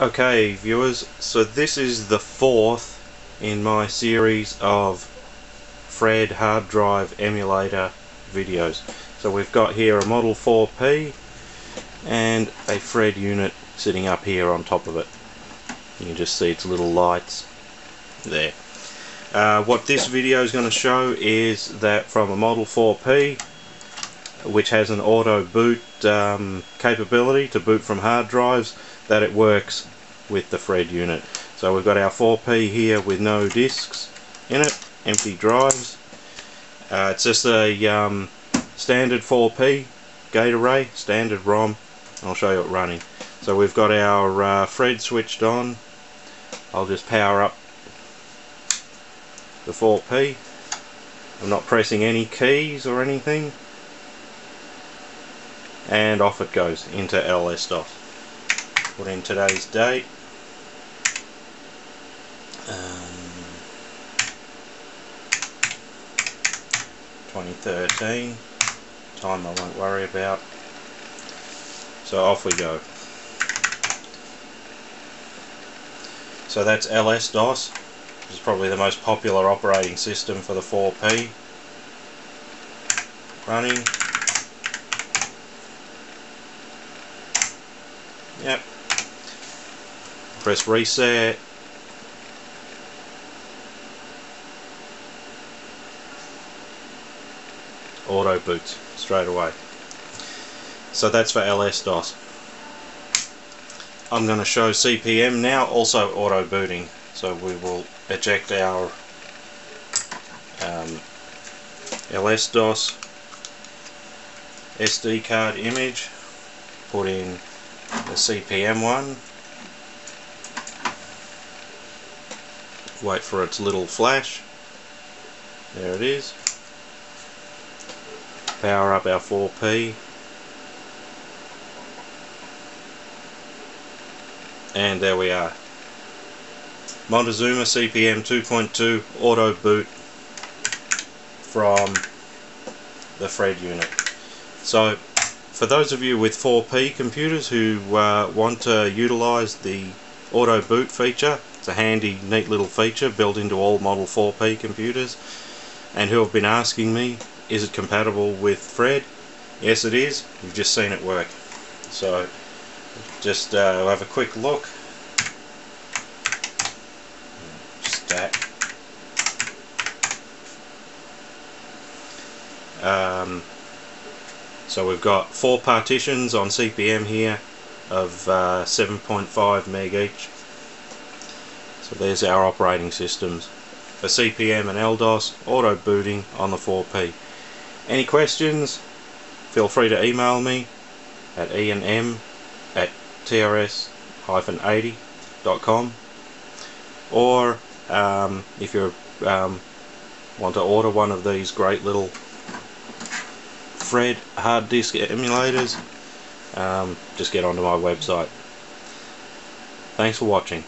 Okay viewers, so this is the fourth in my series of FreHD hard drive emulator videos. So we've got here a Model 4P and a FreHD unit sitting up here on top of it. You can just see its little lights there. Uh, what this video is going to show is that from a Model 4P which has an auto boot um, capability to boot from hard drives that it works with the FreHD unit. So we've got our 4P here with no discs in it, empty drives. Uh, it's just a um, standard 4P gate array, standard ROM. I'll show you it running. So we've got our uh, FreHD switched on. I'll just power up the 4P. I'm not pressing any keys or anything and off it goes into LS-DOS. Put in today's date. Um, 2013. Time I won't worry about. So off we go. So that's LS-DOS. This is probably the most popular operating system for the 4P. Running. Yep. Press reset. Auto boots straight away. So that's for LS-DOS. I'm going to show CP/M now, also auto booting. So we will eject our um, LS-DOS SD card image, put in the CP/M one. Wait for its little flash. There it is. Power up our 4P. And there we are. Montezuma CP/M 2.2 auto boot from the FreHD unit. So for those of you with 4P computers who uh, want to utilize the auto boot feature, it's a handy neat little feature built into all Model 4P computers and who have been asking me is it compatible with FreHD? Yes it is, you've just seen it work. So just uh, have a quick look. Stack. Um, so we've got four partitions on CP/M here of uh, 7.5 meg each. So there's our operating systems for CP/M and LDOS, auto booting on the 4P. Any questions? Feel free to email me at ianm at trs-80.com or um, if you um, want to order one of these great little FreHD hard disk emulators, um, just get onto my website. Thanks for watching.